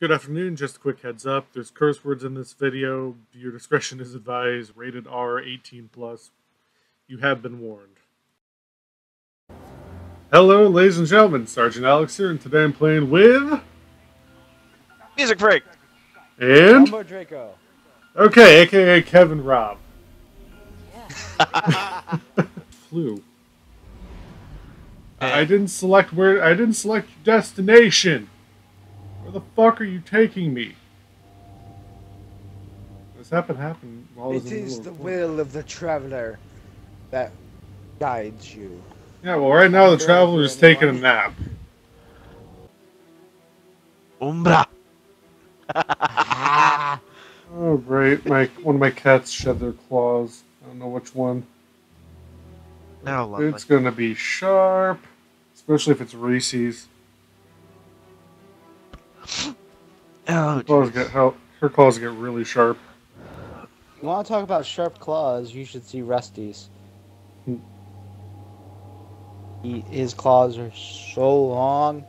Good afternoon. Just a quick heads up. There's curse words in this video. Your discretion is advised. Rated R, 18 plus. You have been warned. Hello, ladies and gentlemen. Sergeant Alix here, and today I'm playing with Music Freak. and Elmo Draco. okay, aka Kevin Rob. Flu. I I didn't select where. I didn't select destination. Where the fuck are you taking me? This happened. Happened while I was It in is middle the of will of the traveler that guides you. Yeah, well, right now the traveler is taking a nap. Umbra. Oh, great! My one of my cats shed their claws. I don't know which one. Lovely. It's gonna be sharp, especially if it's Reese's. Oh, Claws get how her claws get really sharp. You want to talk about sharp claws? You should see Rusty's. Hmm. He, his claws are so long.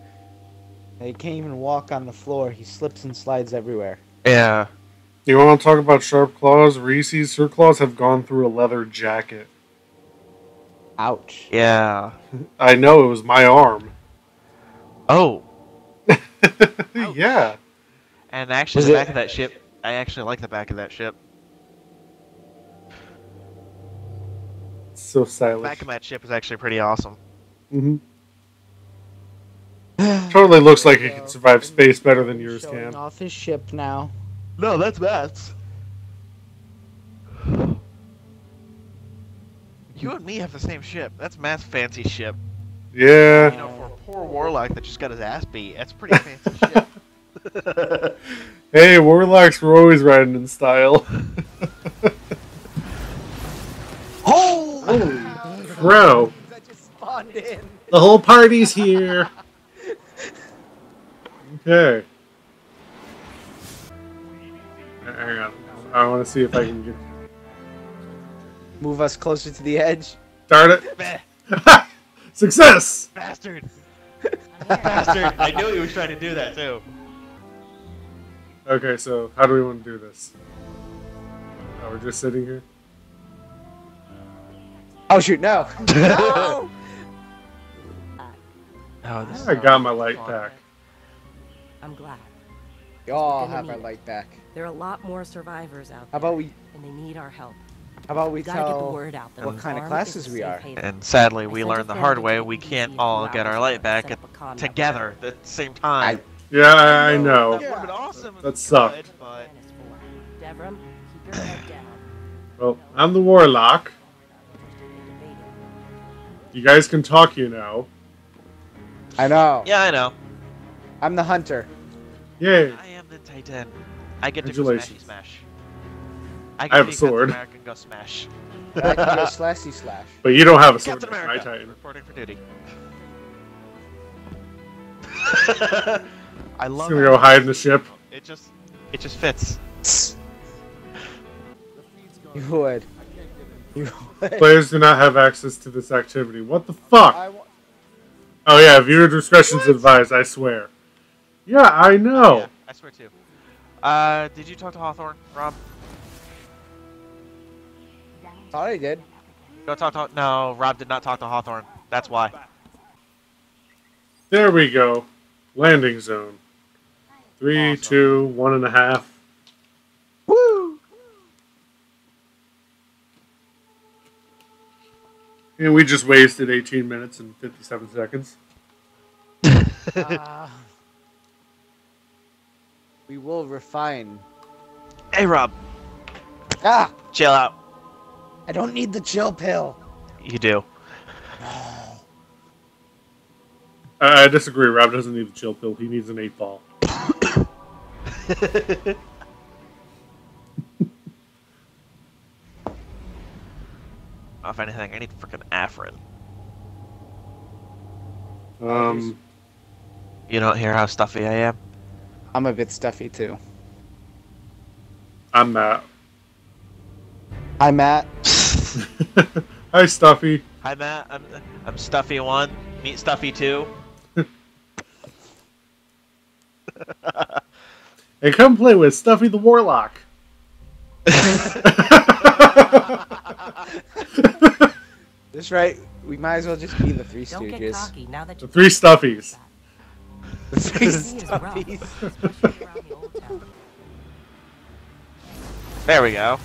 that He can't even walk on the floor. He slips and slides everywhere. yeah. You want to talk about sharp claws? Reese's, her claws have gone through a leather jacket. Ouch. Yeah. I know it was my arm. Oh, yeah. and actually, Was the it- back of that ship. I actually like the back of that ship. So silent. The back of that ship is actually pretty awesome. hmm Totally looks like it can survive space better than yours Showing can. off his ship now. No, that's Matt's. You and me have the same ship. That's Matt's fancy ship. You Yeah. know, for a poor warlock that just got his ass beat, that's pretty fancy ship. Hey, warlocks were always riding in style. Oh! Bro, just in. the whole party's here. Okay. Hang on. I want to see if I can get. Move us closer to the edge. Start it. Success! Bastard! Bastard! I knew he was trying to do that too. Okay, so how do we want to do this? Oh, we're just sitting here? Oh shoot! No. no! Oh, this I got my light back. I'm glad. Y'all have our light back. There are a lot more survivors out there. How there, about we? and they need our help. How about we We gotta get the tell? word out that what kind of classes we are. haven. And sadly, we learned the hard way. We can't all get our light back at, up a con together at the same time. Yeah, I, I know. That would've been awesome. That sucked. could, but for. Devrim, keep your head down. Well, I'm the warlock. You guys can talk, you know. I know. yeah, I know. I'm the hunter. Yay! I am the Titan. I get to go smashy smash. I, I have a be Captain sword. America and go smash. I can go slashy slash. But you don't have a sword. Captain like my America, Titan. reporting for duty. I love. gonna go hide in the ship. It just, it just fits. You would. You would. Players do not have access to this activity. What the fuck? Oh yeah, viewer discretion's advised, I swear. Yeah, I know. Yeah, I swear to. Uh, did you talk to Hawthorne, Rob? Thought I did. Go talk to. No, Rob did not talk to Hawthorne. That's why. There we go. Landing zone. Three, Awesome. two, one and a half. Woo! And we just wasted 18 minutes and 57 seconds. Ah. we will refine. Hey, Rob, Ah! chill out. I don't need the chill pill. You do. I, I disagree. Rob doesn't need the chill pill. He needs an eight ball. if anything, I need freaking Afrin. Um, You don't hear how stuffy I am? I'm a bit stuffy too. I'm Matt. Hi, Matt. Hi, Stuffy. Hi, Matt. I'm, I'm Stuffy one. Meet Stuffy two. and come play with Stuffy the Warlock. That's right. We might as well just be the Three Don't get Stooges. cocky now that the you three Stuffies. The Three He is rough, Stuffies. especially around the old town. There we go.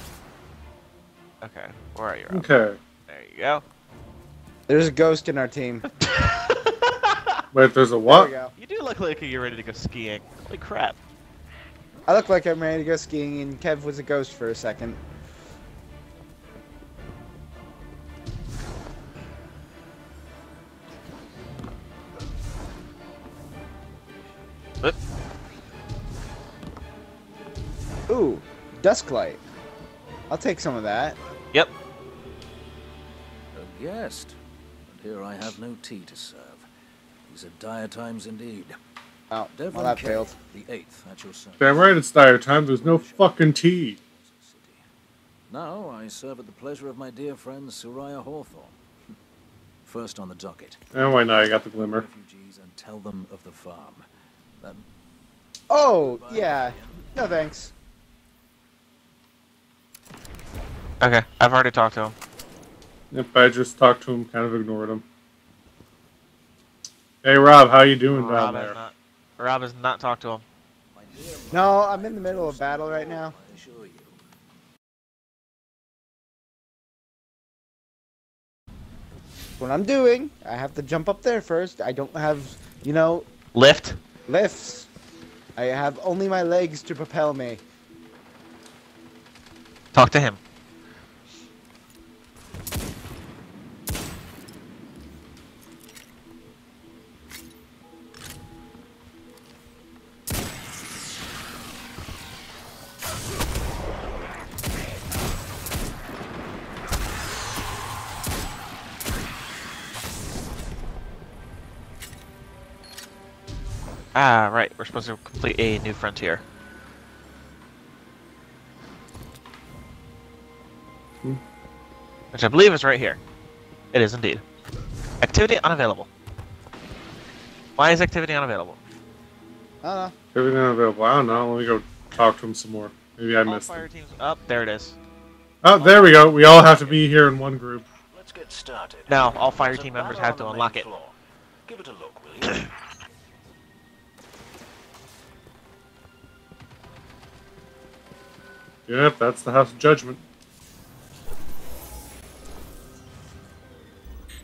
Okay, where are you? Rob? Okay. There you go. There's a ghost in our team. Wait, there's a There what? go. You do look like you're ready to go skiing. Holy crap. I look like I'm ready to go skiing, and Kev was a ghost for a second. Oop. Ooh, dusklight. I'll take some of that. Yep. A guest, and here I have no tea to serve. These are dire times indeed. Oh, Devrim well that Cave, failed. The eighth at your service. Damn right, it's dire times. There's no fucking tea. Now I serve at the pleasure of my dear friend Suraya Hawthorne. First on the docket, And why not? I got the glimmer. refugees and tell them of the farm. Then Oh, yeah. No thanks. Okay, I've already talked to him. Yep, I just talked to him, kind of ignored him. Hey Rob, how you doing down Rob there? has not. Rob has not talked to him. No, I'm in the middle of battle right now. I assure you. What I'm doing, I have to jump up there first. I don't have, you know, Lift. lifts. I have only my legs to propel me. Talk to him. Ah, right. We're supposed to complete a new frontier. Which I believe is right here. It is indeed. Activity unavailable. Why is activity unavailable? I don't know. Everything unavailable. I don't know. Let me go talk to him some more. Maybe I All missed fire teams up. there it is. Oh, there we go. We all have to be here in one group. Let's get started. Now, all fire There's team members have to unlock it. floor. Give it a look, will you? Yep, that's the House of Judgment.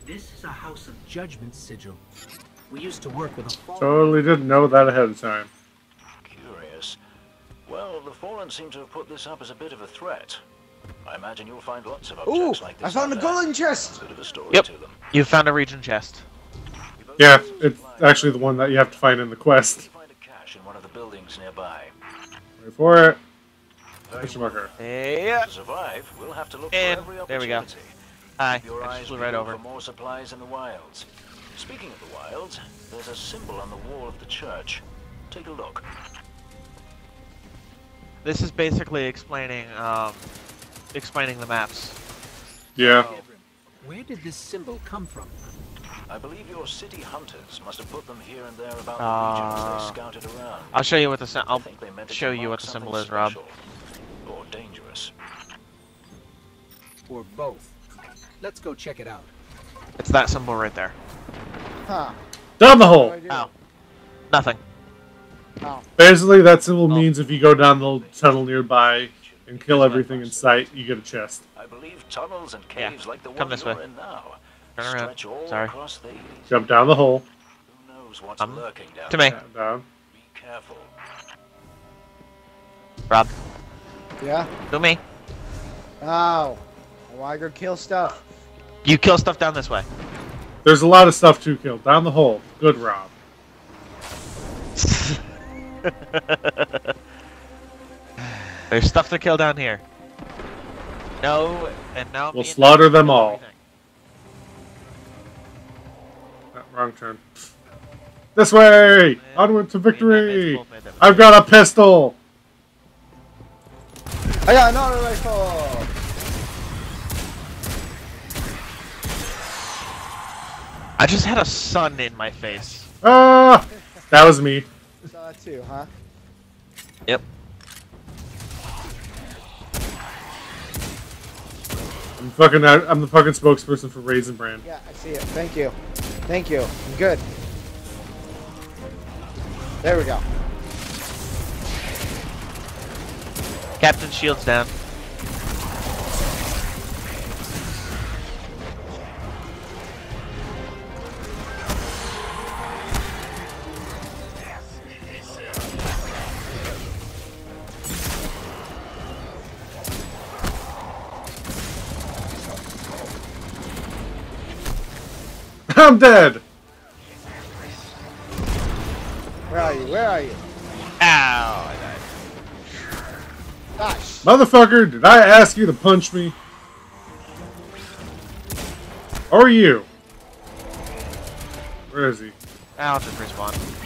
This is a house of judgment sigil. We used to work with a fallen Totally didn't know that ahead of time. Curious. Well, the Fallen seem to have put this up as a bit of a threat. I imagine you'll find lots of Ooh, objects like I found a out golden chest. A Bit of a story Yep. to them. You found a region chest. Yeah, it's actually the one that you have to find in the quest. You find a cache in one of the buildings nearby. Wait for it. Very Question well. marker. Yeah. To survive, we'll have to look And for every there we go. opportunity. Hi. Keep your I eyes just flew right over. for more supplies in the wilds. Speaking of the wilds, there's a symbol on the wall of the church. Take a look. This is basically explaining, um, explaining the maps. Yeah. Devrim. Where did this symbol come from? I believe your city hunters must have put them here and there about the Ah. regions they scouted around. I'll show you what the I I'll think they meant it show you what the symbol something is, Rob. Or both? Let's go check it out. It's that symbol right there. Huh. Down the hole. do Ow. Nothing. Oh. Basically, that symbol Oh. means if you go down the tunnel nearby and kill everything in sight, you get a chest. I believe tunnels and Yeah, caves like the come one this way. in now Turn around. Sorry. these. Jump down the hole. Who knows what's Um, lurking down To me. there? Down. down. Be careful. Rob. Yeah. To me. Oh. Why go kill stuff? You kill stuff down this way. There's a lot of stuff to kill. Down the hole. Good, Rob. There's stuff to kill down here. No, and now We'll slaughter them all. everything. Ah, wrong turn. This way! Onward to Me and Matt victory! both made that I've got a pistol! I got another rifle. I just had a sun in my face. Ah! That was me. Saw that too, huh? Yep. I'm fucking. I'm the fucking spokesperson for Raisin Bran. Yeah, I see it. Thank you. Thank you. I'm good. There we go. Captain Shields down. I'm dead. Where are you? Where are you? Ow! I died. Gosh. Motherfucker, did I ask you to punch me? Or are you? Where is he? I'll just respawn.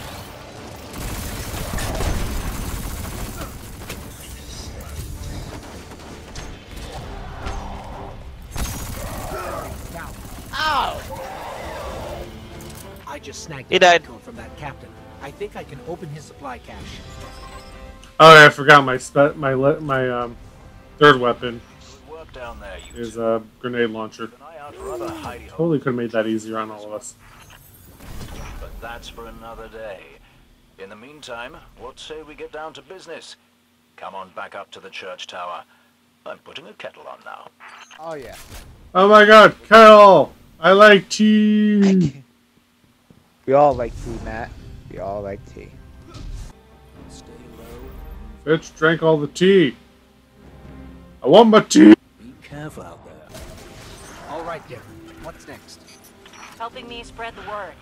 I just snagged He a died. code from that captain. I think I can open his supply cache. Oh, yeah, I forgot my spe- my le- my um third weapon Good work down there, you is two. a grenade launcher. Keep an eye out for other hidey holes, Totally could have made that easier on all of us. but that's for another day. In the meantime, what say we get down to business? Come on back up to the church tower. I'm putting a kettle on now. Oh yeah. Oh my god, Kyle! I like tea! We all like tea, Matt. We all like tea. Stay low. Fitch drank all the tea. I want my tea! Be careful out there. All right, Darren. What's next? Helping me spread the word.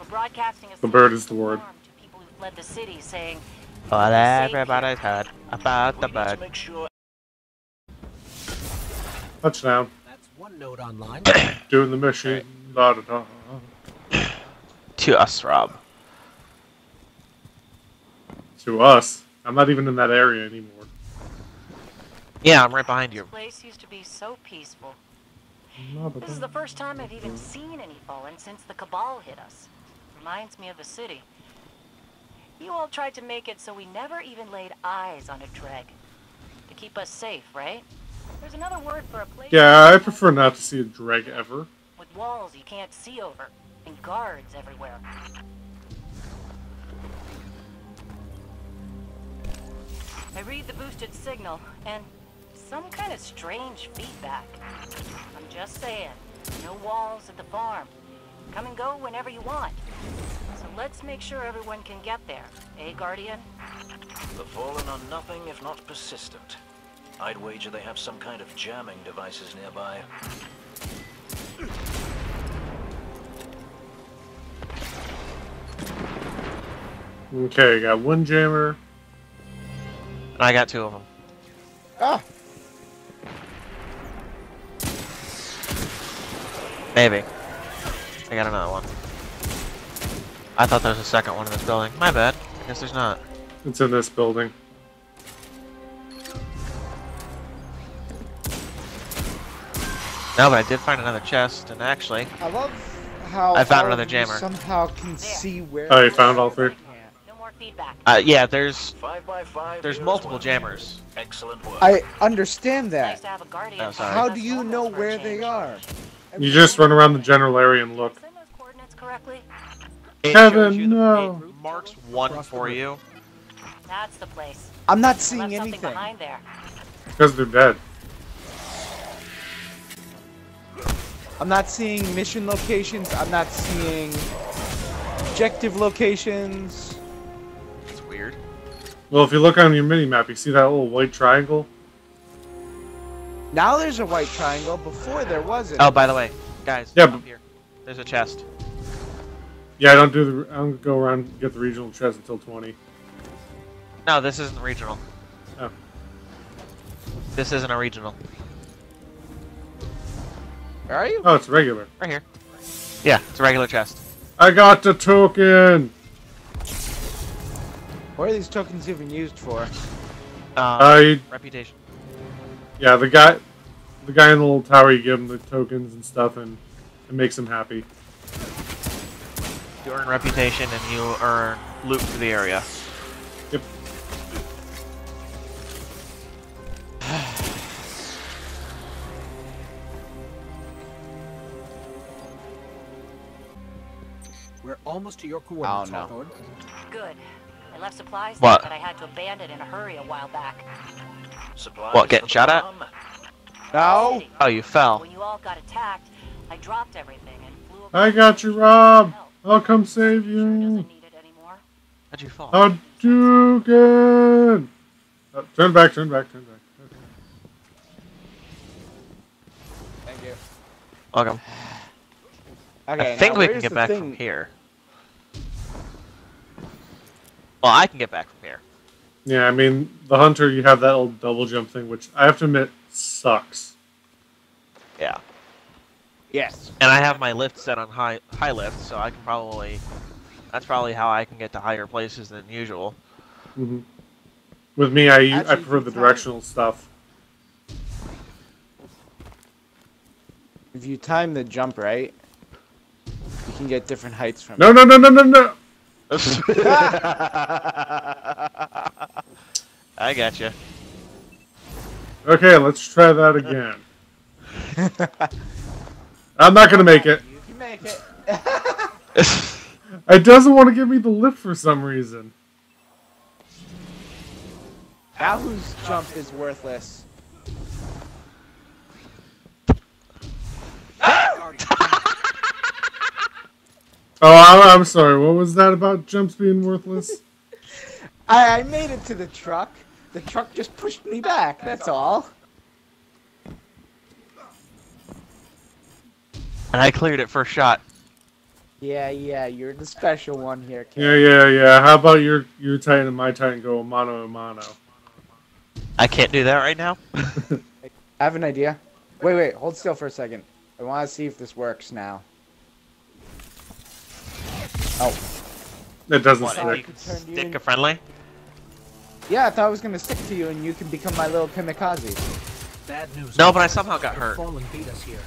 We're broadcasting a The bird is the word. alarm to people who've fled the city, saying What everybody's heard about We the bird. make sure Touchdown. That's one note online. Doing the mission. Da da da. To us, Rob. To us. I'm not even in that area anymore. Yeah, I'm right behind you. this place used to be so peaceful. No, This is the first time I've even seen any Fallen since the Cabal hit us. Reminds me of the city. You all tried to make it so we never even laid eyes on a dreg. To keep us safe, right? There's another word for a place Yeah, I prefer not to see a dreg ever. with walls you can't see over and guards everywhere. I read the boosted signal and some kind of strange feedback. I'm just saying, no walls at the farm. Come and go whenever you want. So let's make sure everyone can get there. Eh, Guardian? the fallen are nothing if not persistent. I'd wager they have some kind of jamming devices nearby. Okay, got one jammer. And I got two of them. Ah. Maybe. I got another one. I thought there was a second one in this building. My bad. I guess there's not. It's in this building. No, but I did find another chest, and actually, I love how I found another jammer. somehow can see where. Oh, you found all three? No more feedback. uh, yeah, there's Five by five. there's multiple well. jammers. Excellent work. I understand that. to have a Guardian. Oh, sorry. How do you know where they change. are? You just run around the general area and look. Send those coordinates correctly? It Kevin, you no. It marks one for you. That's the place. I'm not seeing anything. behind there. Because they're dead. I'm not seeing mission locations. I'm not seeing objective locations. It's weird. Well, if you look on your mini map, you see that little white triangle? Now there's a white triangle. Before there wasn't. Oh, by the way, guys, Yeah, up but- here. There's a chest. Yeah, I don't do the. I don't go around and get the regional chest until 20. No, this isn't regional. Oh. This isn't a regional. Where are you? Oh, it's regular. Right here. Yeah, it's a regular chest. I got the token! What are these tokens even used for? Uh, reputation. Yeah, the guy, the guy in the little tower, you give him the tokens and stuff, and it makes him happy. You earn reputation, and you earn loot for the area. Yep. We're almost to your coordinates, oh, no. Good. I left supplies What? that I had to abandon in a hurry a while back. Supplies What, getting shot at? farm? No. Oh, you fell. When you all got attacked, I dropped everything and flew I got you, Rob. I'll come save Sure you. doesn't need it anymore. How'd you fall? Hadouken! Uh, turn back, turn back, turn back. Okay. Thank you. Welcome. Okay, I think we can get back thing? from here. Well, I can get back from here. Yeah, I mean, the hunter, you have that old double jump thing, which I have to admit sucks. Yeah. Yes. And I have my lift set on high high lift, so I can probably that's probably how I can get to higher places than usual. hmm With me, I Actually, prefer the you time- directional stuff. If you time the jump right, you can get different heights from No, no, no, no, no, no! I got you. Okay, let's try that again. I'm not gonna make it. You can make it. It doesn't want to give me the lift for some reason. Now jump is worthless? Oh, I'm, I'm sorry. What was that about jumps being worthless? I, I made it to the truck. The truck just pushed me back. That's all. And I cleared it first shot. Yeah, yeah. You're the special one here, kid. Yeah, yeah, yeah. How about your your Titan and my Titan go mano a mano? I can't do that right now. I have an idea. Wait, wait. Hold still for a second. I want to see if this works now. Oh. It doesn't What, stick. you can Turn you stick in- a friendly? Yeah, I thought I was gonna stick to you and you can become my little kamikaze. Bad news. No, but I somehow got hurt. Fallen beat us here.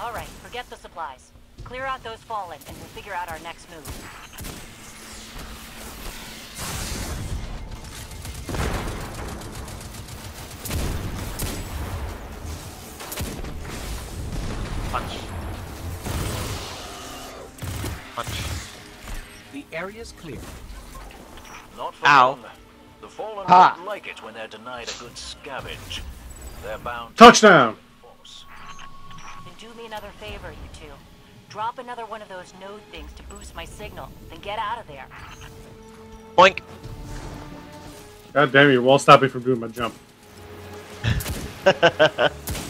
All right, forget the supplies. Clear out those fallen, and we'll figure out our next move. Area's clear. Not for Ow. long. The fallen Ha. don't like it when they're denied a good scavenge. They're bound Touchdown! to force. Then do me another favor, you two. Drop another one of those node things to boost my signal, then get out of there. Boink. God damn, your wall stopped me from doing my jump.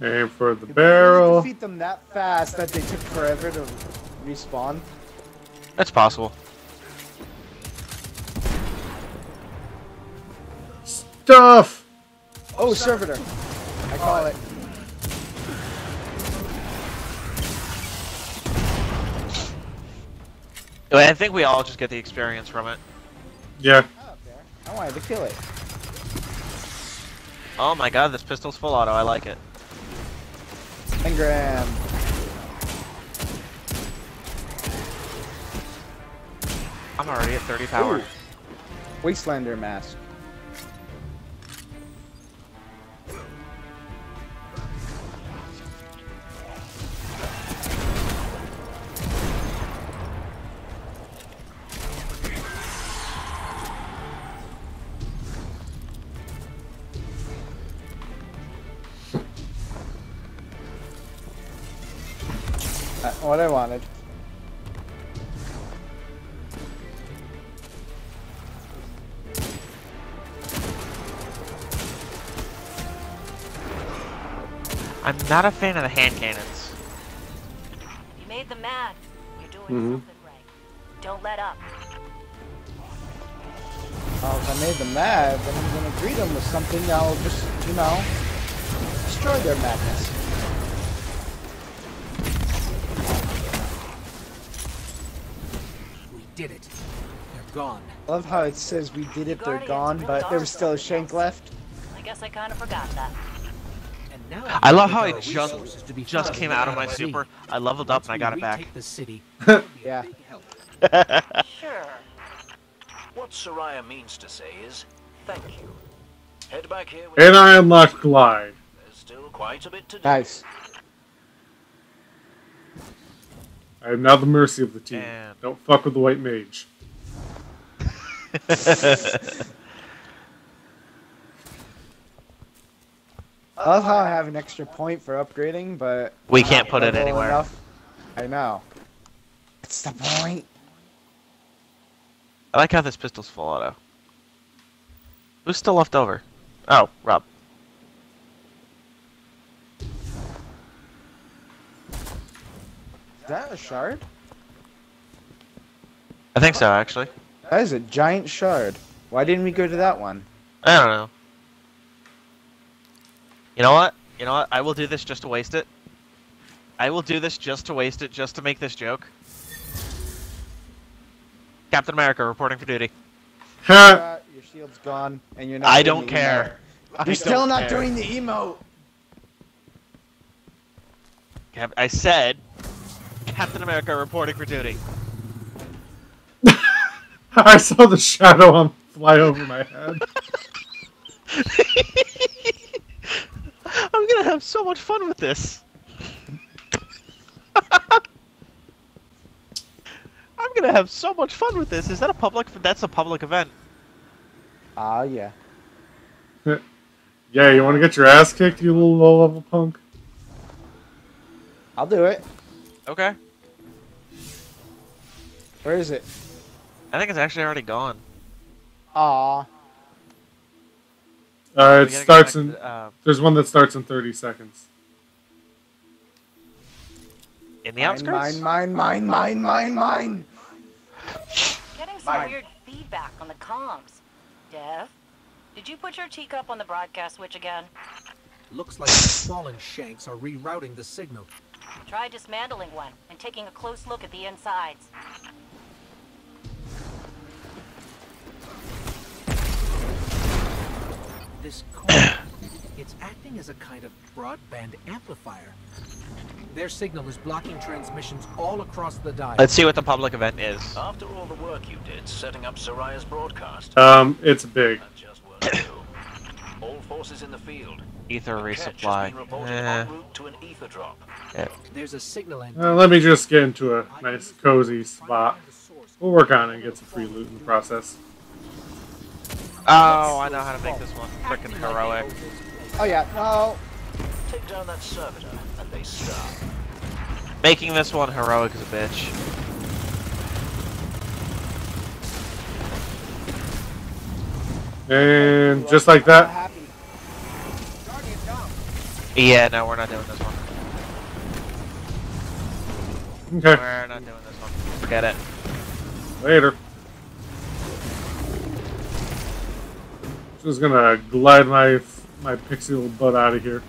Aim for the Did we barrel. defeat them that fast that they took forever to respawn. That's possible. Stuff! Oh, servitor. I call it. I think we all just get the experience from it. Yeah. Oh, I wanted to kill it. Oh my god, this pistol's full auto. I like it. Engram. I'm already at 30 power. Ooh. Wastelander mask. What I wanted. I'm not a fan of the hand cannons. You made them mad. You're doing Mhm. something right. Don't let up. Oh, if I made them mad, then I'm gonna greet them with something that'll just, you know, destroy their madness. Did it. They're gone. I love how it says we did it, they're gone, but there was still a shank left. I guess I kind of forgot that. And Now I love how I just- to be Just came out of my the super. I leveled up and I got it back. The city. Yeah. Sure. What Suraya means to say is thank you. Head back here. With And I unlocked Glide. There's still quite a bit to do. Nice. I am now the mercy of the team. And- Don't fuck with the white mage. I love how I have an extra point for upgrading, but We can't put it anywhere. enough. I know. It's the point. I like how this pistol's full auto. Who's still left over? Oh, Rob. That a shard? I think so, actually. That is a giant shard. Why didn't we go to that one? I don't know. You know what? You know what? I will do this just to waste it. I will do this just to waste it, just to make this joke. Captain America reporting for duty. Ha! Uh, your shield's gone, and you're not. I don't care. emote. I You're still don't not care. doing the emote. I said Captain America reporting for duty. I saw the shadow on fly over my head. I'm gonna have so much fun with this. I'm gonna have so much fun with this. Is that a public? That's a public event. Ah, yeah. Yeah, you want to get your ass kicked, you little low level punk? I'll do it. Okay. Where is it? I think it's actually already gone. Aw. Uh, it starts in. to, uh, There's one that starts in 30 seconds. in the Mine, outskirts. mine, mine, mine, mine, mine. mine. Getting some Fine. weird feedback on the comms. Dev, did you put your teacup on the broadcast switch again? Looks like the fallen shanks are rerouting the signal. Try dismantling one and taking a close look at the insides. This core, it's acting as a kind of broadband amplifier. Their signal is blocking transmissions all across the dial. Let's see what the public event is. After all the work you did setting up Suraya's broadcast, Um, it's big. just. All forces in the field. Ether The resupply. been reported Eh, en route to an ether drop. There's a signal Uh, let me just get into a nice, cozy spot. We'll work on it and get some free loot in the process. Oh, I know how to make this one freaking heroic. Oh yeah. No. Take down that servitor, and they stop. Making this one heroic is a bitch. And just like that. Yeah, no, we're not doing this one. okay, We're not doing this one. Forget it. later. Just gonna glide my my pixie little butt out of here.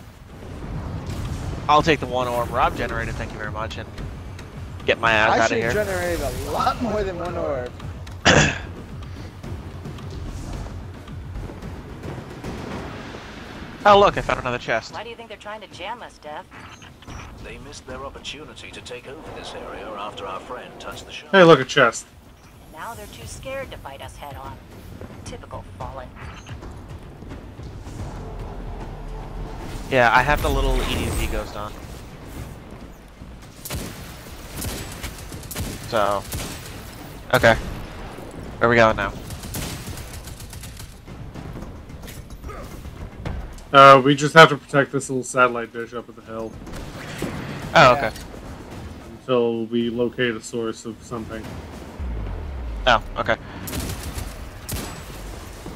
I'll take the one orb Rob generated, thank you very much, and get my ass I out of should here. generate a lot more than one orb. oh, look, I found another chest. Why do you think they're trying to jam us, Dev? They missed their opportunity to take over this area after our friend touched the shop. Hey, look, a chest. Now they're too scared to fight us head on. Typical Fallen. Yeah, I have the little EDZ ghost on. So, okay. Where we going now? Uh, we just have to protect this little satellite dish up at the hill Oh, okay. until we locate a source of something. Oh, okay.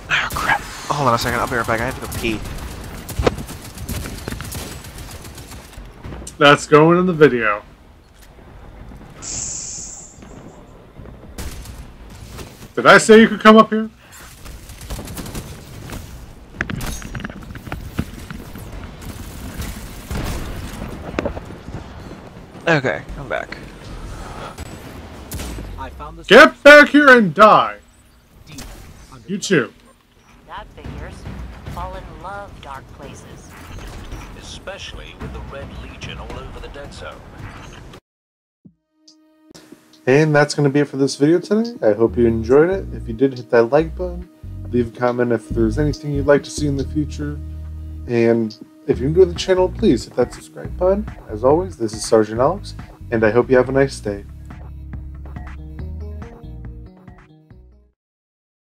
Oh, crap. Hold on a second, I'll be right back. I have to go pee. That's going in the video. Did I say you could come up here? Okay, I'm back. I found the Get back here and die! You too. That figures. Fallen love dark places. Especially with the Red Legion all over the dead zone. And that's going to be it for this video today. I hope you enjoyed it. If you did, hit that like button. Leave a comment if there's anything you'd like to see in the future. And if you're new to the channel, please hit that subscribe button. As always, this is Sergeant Alix, and I hope you have a nice day.